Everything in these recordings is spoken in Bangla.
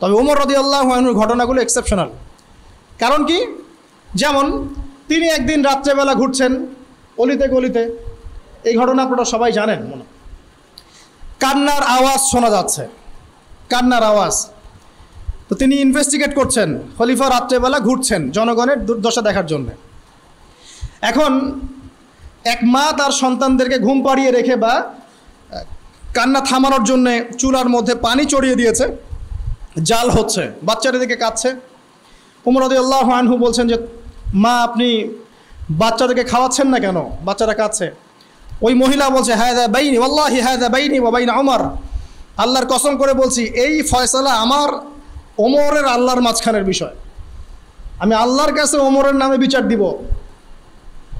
তবে ওমর রদি আল্লাহ ঘটনাগুলো এক্সেপশনাল কারণ কি? যেমন, তিনি একদিন রাত্রেবেলা ঘুরছেন, অলিতে গলিতে। এই ঘটনা আপনারা সবাই জানেন মনে কান্নার আওয়াজ শোনা যাচ্ছে। কান্নার আওয়াজ। তো তিনি ইনভেস্টিগেট করছেন, খলিফা রাত্রেবেলা ঘুরছেন জনগণের দুর্দশা দেখার জন্য। এখন, এক মা তার সন্তানদেরকে ঘুম পাড়িয়ে রেখে বা কান্না থামানোর জন্যে চুলার মধ্যে পানি চড়িয়ে দিয়েছে। জাল হচ্ছে, বাচ্চারা দিকে কাঁদছে। উমরদি আল্লাহ আনহু বলছেন যে, মা, আপনি বাচ্চাদেরকে খাওয়াচ্ছেন না কেন? বাচ্চারা কাঁদছে। ওই মহিলা বলছে হ্যাঁ দা বাইনি আল্লাহি হ্যাঁ দা বাইনি বাইন আমার আল্লাহর কসম করে বলছি, এই ফয়সালা আমার ওমরের আল্লাহর মাঝখানের বিষয়। আমি আল্লাহর কাছে ওমরের নামে বিচার দিব।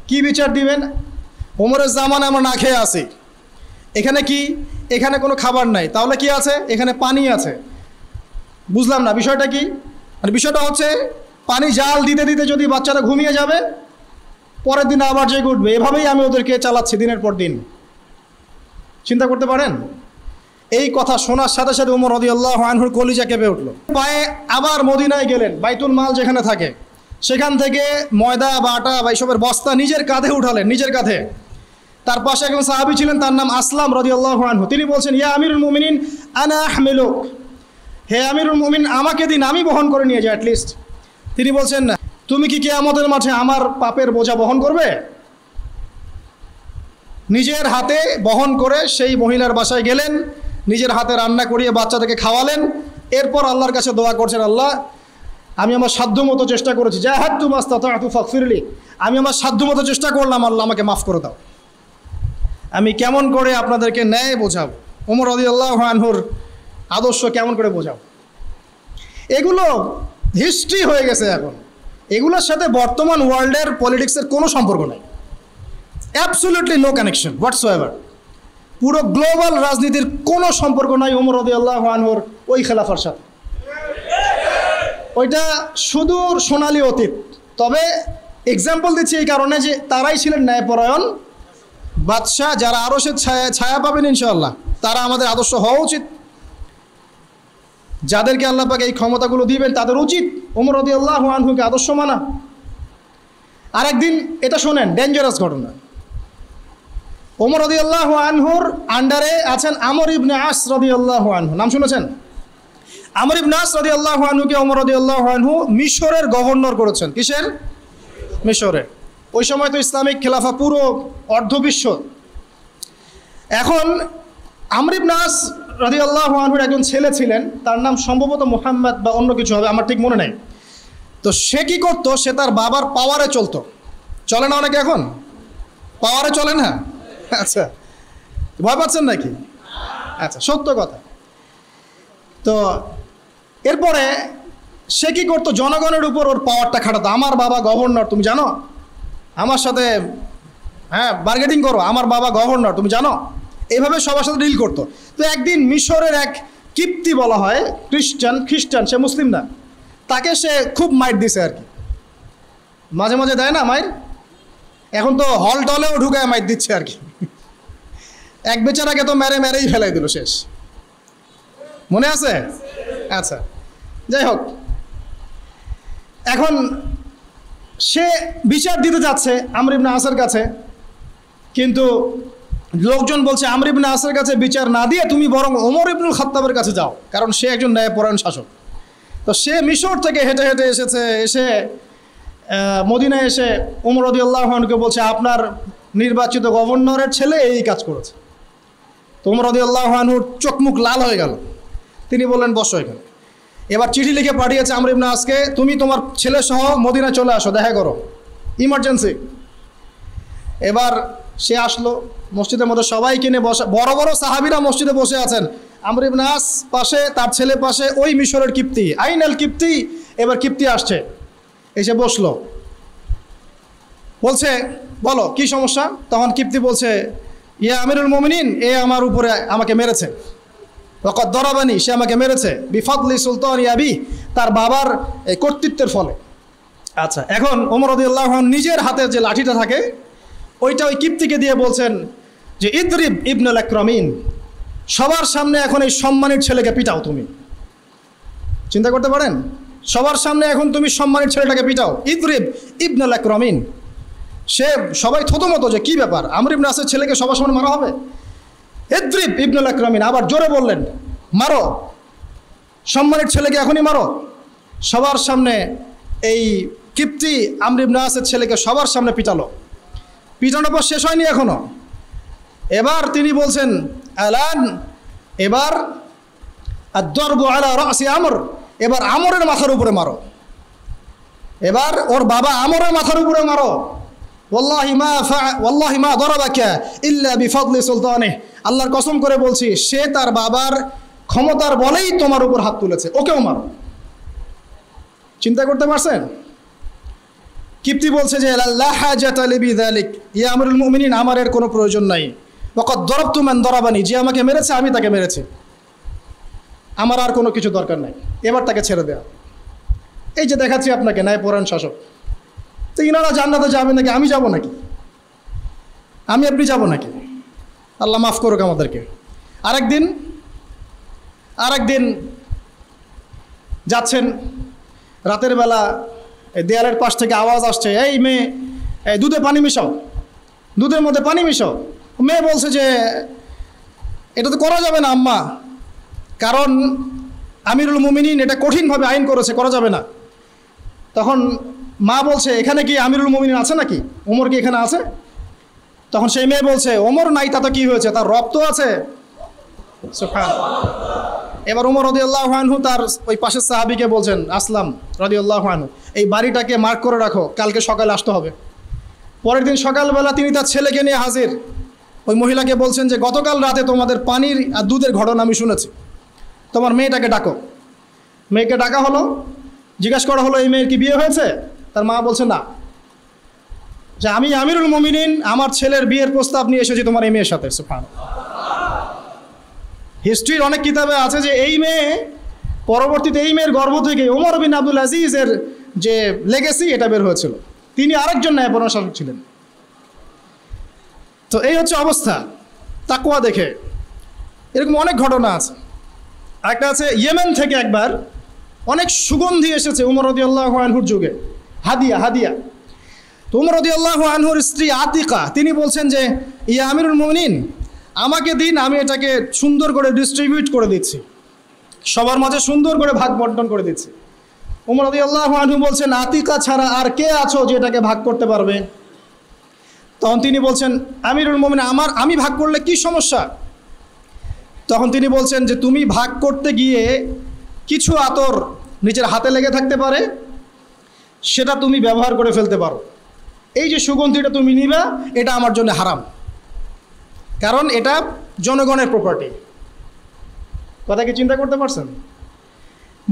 কি বিচার দিবেন? ওমরের জামান আমরা না খেয়ে আসি এখানে কি? এখানে কোনো খাবার নাই। তাহলে কি আছে? এখানে পানি আছে। বুঝলাম না, বিষয়টা কি? মানে বিষয়টা হচ্ছে, পানি জাল দিতে দিতে যদি বাচ্চারা ঘুমিয়ে যাবে, পরের দিন আবার জেগে উঠবে। এভাবেই আমি ওদেরকে চালাচ্ছি দিনের পর দিন। চিন্তা করতে পারেন? এই কথা শোনার সাথে সাথে উমর রদি আল্লাহ আনহুর কলিজা কেঁপে উঠল। পায়ে আবার মদিনায় গেলেন, বাইতুল মাল যেখানে থাকে। সেখান থেকে ময়দা বা আটা বা এইসবের বস্তা নিজের কাঁধে উঠালেন, নিজের কাঁধে। তার পাশে একজন সাহাবি ছিলেন, তার নাম আসলাম রদি আল্লাহ আনহু। তিনি বলছেন, ইয়া আমিরুল মুমিনিন, আনা আহমেলুক। হে আমিরুল মুমিন, আমাকে দিন, আমি বহন করে নিয়ে যাই অ্যাটলিস্ট তিনি বলছেন না তুমি কি কেয়ামতের মাঠে আমার পাপের বোঝা বহন করবে? নিজের হাতে বহন করে সেই মহিলার বাসায় গেলেন, নিজের হাতে রান্না করিয়ে বাচ্চাদেরকে খাওয়ালেন। এরপর আল্লাহর কাছে দোয়া করছেন, আল্লাহ, আমি আমার সাধ্যমতো চেষ্টা করেছি। যা হাত তু মাস্তা তু ফিরলি আমি আমার সাধ্যমতো চেষ্টা করলাম, আল্লাহ, আমাকে মাফ করে দাও। আমি কেমন করে আপনাদেরকে ন্যায় বোঝাবো? ওমর রদি আল্লাহ আনহুর আদর্শ কেমন করে বোঝাবো এগুলো হিস্ট্রি হয়ে গেছে এখন। এগুলোর সাথে বর্তমান ওয়ার্ল্ডের পলিটিক্সের কোনো সম্পর্ক নাই। Absolutely no connection whatsoever পুরো গ্লোবাল রাজনীতির কোনো সম্পর্ক নাই ওমর রদি আল্লাহ আনহুর ওই খেলাফার সাথে। ওইটা সুদূর সোনালি অতীত। তবে এক্সাম্পল দিচ্ছি এই কারণে যে তারাই ছিলেন ন্যায়পরায়ণ বাদশাহ, যারা আরও সে ছায়া ছায়া পাবেন ইনশাআল্লাহ। তারা আমাদের আদর্শ হওয়া উচিত। যাদেরকে আল্লাহ পাকে এই ক্ষমতাগুলো দিবেন, তাদের উচিত ওমর রদি আল্লাহ আনহুকে আদর্শ মানা। আরেকদিন এটা শোনেন ডেঞ্জারাস ঘটনা। ওমর রদি আল্লাহ আনহুর আন্ডারে আছেন আমর ইবনে আস রদি আল্লাহ আনহু। নাম শুনেছেন? আমর ইবনে আস রদি আল্লাহ আনহুকে ওমর রদি আল্লাহ আনহু মিশরের গভর্নর করেছেন। কিসের? মিশরের। ওই সময় তো ইসলামিক খেলাফা পুরো অর্ধবিশ্ব এখন আমরিব নাস রাজি আল্লাহ আনহুর একজন ছেলে ছিলেন, তার নাম সম্ভবত মোহাম্মদ বা অন্য কিছু হবে, আমার ঠিক মনে নেই। তো সে কি করতো? সে তার বাবার পাওয়ারে চলতো। চলে না অনেকে এখন? পাওয়ারে চলে না? আচ্ছা ভয় পাচ্ছেন নাকি? আচ্ছা সত্য কথা। তো এরপরে সে কি করতো? জনগণের উপর ওর পাওয়ারটা খাটাতো। আমার বাবা গভর্নর তুমি জানো? আমার সাথে হ্যাঁ বার্গেটিং করো। আমার বাবা গভর্নর তুমি জানো? এইভাবে সবার সাথে ডিল করতো। তো একদিন মিশরের এক কিপ্তি বলা হয়, খ্রিস্টান খ্রিস্টান, সে মুসলিম না, তাকে সে খুব মাইট দিছে আর কি। মাঝে মাঝে দেয় না মায়ের এখন তো হল টলেও ঢুকায় মাইট দিচ্ছে আর কি। এক বেচারাকে তো মেরে মেরেই ফেলাই দিল শেষ। মনে আছে? আচ্ছা যাই হোক। এখন সে বিচার দিতে যাচ্ছে আমর ইবনে আসার কাছে, কিন্তু লোকজন বলছে, আমর ইবনে আসার কাছে বিচার না দিয়ে তুমি বরং ওমর ইবনুল খত্তাবের কাছে যাও, কারণ সে একজন ন্যায়পরায়ণ শাসক। তো সে মিশর থেকে হেঁটে হেঁটে এসেছে, এসে মদিনায় এসে ওমর রদিউল্লাহনকে বলছে, আপনার নির্বাচিত গভর্নরের ছেলে এই কাজ করেছে। তো ওমর রদিউল্লাহনুর চোখ মুখ লাল হয়ে গেল। তিনি বললেন, বসো এখানে। এবার চিঠি লিখে পাঠিয়েছে আমর ইবনে আজকে তুমি তোমার ছেলে সহ মদিনা চলে আসো, দেখা করো। ইমার্জেন্সি। এবার সে আসলো, মসজিদের মধ্যে সবাই কিনে বসে, বড় বড় সাহাবিরা মসজিদে বসে আছেন। আমর ইবনে আস পাশে, তার ছেলে পাশে ওই মিশরের কিপ্তি, আইনাল কিপ্তি। এবার কিপ্তি আসছে, এসে বসল। বলছে, বলো, কি সমস্যা? তখন কিপ্তি বলছে, ইয়া আমিরুল মোমিনিন, এ আমার উপরে আমাকে মেরেছে। দরাবানি, সে আমাকে মেরেছে। বিফাদলি সুলতান ইয়াবি তার বাবার কর্তৃত্বের ফলে। আচ্ছা এখন ওমর রদিউল্লাহ নিজের হাতে যে লাঠিটা থাকে ওইটা ওই কিপ্তিকে দিয়ে বলছেন যে, ইদরিব ইবনুল আকরামিন, সবার সামনে এখন এই সম্মানের ছেলেকে পিটাও তুমি। চিন্তা করতে পারেন? সবার সামনে এখন তুমি সম্মানের ছেলেটাকে পিটাও। ইদরিব ইবনাল রমিন সে সবাই থতমতো যে, কি ব্যাপার? আমর ইবনে আসের ছেলেকে সবার সামনে মারা হবে? ইদ্রিব ইবনুল আকরামিন আবার জোরে বললেন, মারো। সম্মানের ছেলেকে এখনই মারো। সবার সামনে এই কিপ্তি আমর ইবনে আসের ছেলেকে সবার সামনে পিটালো। পিটানোর পর শেষ হয়নি এখনও। এবার তিনি বলছেন, আলান, এবার দর্ব আলা রাসি আমর, এবার আমরের মাথার উপরে মারো। এবার ওর বাবা আমরের মাথার উপরে মারো। আল্লাহর কসম করে বলছি, সে তার বাবার ক্ষমতার বলেই তোমার উপর হাত তুলেছে, ওকেও মারো। চিন্তা করতে পারছেন? কিপ্তি বলছে যে আল্লাহ হাজাতালিবি দালিক ইয়া মুমিনিন, আমার এর কোনো প্রয়োজন নাই। ওকত দরব তুমেন দরাবানি, যে আমাকে মেরেছে, আমি তাকে মেরেছি। আমার আর কোনো কিছু দরকার নাই। এবার তাকে ছেড়ে দেয়া। এই যে দেখাচ্ছি আপনাকে, ন্যায় পরায়ণ শাসক। তো ইনারা জান্নাতে যাবে নাকি? আমি যাব নাকি? আমি আপনি যাব নাকি? আল্লাহ মাফ করুক আমাদেরকে। আরেকদিন আরেকদিন যাচ্ছেন, রাতের বেলা এই দেয়ালের পাশ থেকে আওয়াজ আসছে, এই মেয়ে, এই দুধে পানি মিশাও, দুধের মধ্যে পানি মিশাও। মেয়ে বলছে যে, এটা তো করা যাবে না, আম্মা। কারণ আমিরুল মুমিনিন এটা কঠিনভাবে আইন করেছে, করা যাবে না। তখন মা বলছে, এখানে কি আমিরুল মুমিনিন আছে নাকি? ওমর কি এখানে আছে? তখন সেই মেয়ে বলছে, ওমর নাই, তাতে কি হয়েছে? তার রক্ত আছে। এবার উমর রদিউল্লাহ আনহু তার ওই পাশের সাহাবিকে বলছেন, আসলাম রদিউল্লাহ আনহু। এই বাড়িটাকে মার্ক করে রাখো, কালকে সকালে আসতে হবে। পরের দিন সকালবেলা তিনি তার ছেলেকে নিয়ে হাজির। ওই মহিলাকে বলছেন যে, গতকাল রাতে তোমাদের পানির আর দুধের ঘটনা আমি শুনেছি। তোমার মেয়েটাকে ডাকো। মেয়েকে ডাকা হলো, জিজ্ঞাসা করা হলো, এই মেয়ের কি বিয়ে হয়েছে? তার মা বলছে, না। যে, আমি আমিরুল মুমিনিন, আমার ছেলের বিয়ের প্রস্তাব নিয়ে এসেছি তোমার এই মেয়ের সাথে। সুফান হিস্ট্রির অনেক কিতাবে আছে যে এই মেয়ে, পরবর্তীতে এই মেয়ের গর্ভ থেকে ওমর বিন আব্দুল আজিজের যে লেগেসি এটা বের হয়েছিল। তিনি আরেকজন ন্যায়পরায়ণ শাসক ছিলেন। তো এই হচ্ছে অবস্থা তাকুয়া দেখে। এরকম অনেক ঘটনা আছে। একটা আছে, ইয়েমেন থেকে একবার অনেক সুগন্ধি এসেছে উমর রদি আল্লাহ আনহুর যুগে। হাদিয়া হাদিয়া। তো উমর রদি আল্লাহ আনহুর স্ত্রী আতিকা, তিনি বলছেন যে, ইয়া আমিরুল মমিনিন আমাকে দিন, আমি এটাকে সুন্দর করে ডিস্ট্রিবিউট করে দিচ্ছি। সবার মাঝে সুন্দর করে ভাগ বন্টন করে দিচ্ছি। উমর রদি আল্লাহ আনহু বলছেন, আতিকা ছাড়া আর কে আছো যে এটাকে ভাগ করতে পারবে? তখন তিনি বলছেন, আমিরুল মমিন আমার, আমি ভাগ করলে কি সমস্যা? তখন তিনি বলছেন যে, তুমি ভাগ করতে গিয়ে কিছু আতর নিজের হাতে লেগে থাকতে পারে, সেটা তুমি ব্যবহার করে ফেলতে পারো। এই যে সুগন্ধিটা তুমি নিবা, এটা আমার জন্য হারাম। কারণ এটা জনগণের প্রপার্টি কথা কি চিন্তা করতে পারছেন?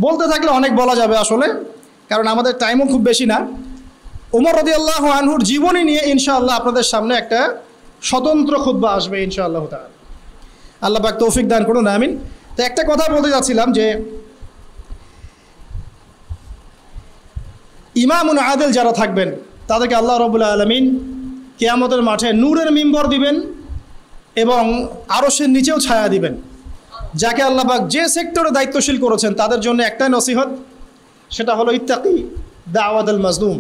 বলতে থাকলে অনেক বলা যাবে আসলে, কারণ আমাদের টাইমও খুব বেশি না। ওমর রদি আল্লাহ আনহুর জীবনী নিয়ে ইনশাআল্লাহ আপনাদের সামনে একটা স্বতন্ত্র খুদ্া আসবে ইনশাআল্লাহ তাআলা। আল্লাহ পাক তৌফিক দান করুন না আমিন। তো একটা কথা বলতে যাচ্ছিলাম যে, ইমামুন আদেল যারা থাকবেন, তাদেরকে আল্লাহ রবুল্লা আলমিন কেয়ামতের মাঠে নূরের মিম্বর দিবেন। এবং আরও সে নিচেও ছায়া দিবেন। যাকে আল্লাহ পাক যে সেক্টরে দায়িত্বশীল করেছেন, তাদের জন্য একটাই নসিহত, সেটা হলো ইত্তাকি দাওয়াদ আল মাজলুম।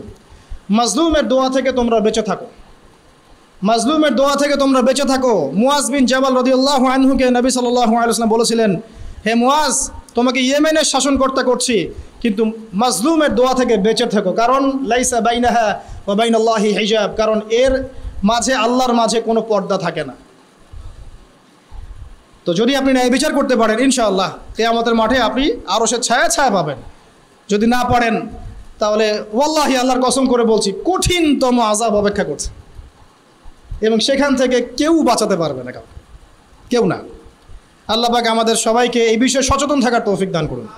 মাজলুমের দোয়া থেকে তোমরা বেঁচে থাকো। মাজলুমের দোয়া থেকে তোমরা বেঁচে থাকো। মুয়াজ বিন জাবাল রদিউল্লাহ আনহুকে নবী সাল্লাহ আলসালাম বলেছিলেন, হে মুয়াজ, তোমাকে ইয়েমেনের শাসন করতে করছি, কিন্তু মাজলুমের দোয়া থেকে বেঁচে থাকো। কারণ লাইসা বাইনাহা ও বাইন আল্লাহি হিজাব, কারণ এর মাঝে, আল্লাহর মাঝে কোনো পর্দা থাকে না। তো যদি আপনি ন্যায় বিচার করতে পারেন, ইনশাআল্লাহ আমাদের মাঠে আপনি আরও সে ছায়া ছায়া পাবেন। যদি না পারেন, তাহলে ওয়াল্লাহি আল্লাহর কসম করে বলছি, কঠিনতম আজাব অপেক্ষা করছে। এবং সেখান থেকে কেউ বাঁচাতে পারবে না কাউকে। কেউ না। আল্লাহ পাক আমাদের সবাইকে এই বিষয়ে সচেতন থাকার তৌফিক দান করুন।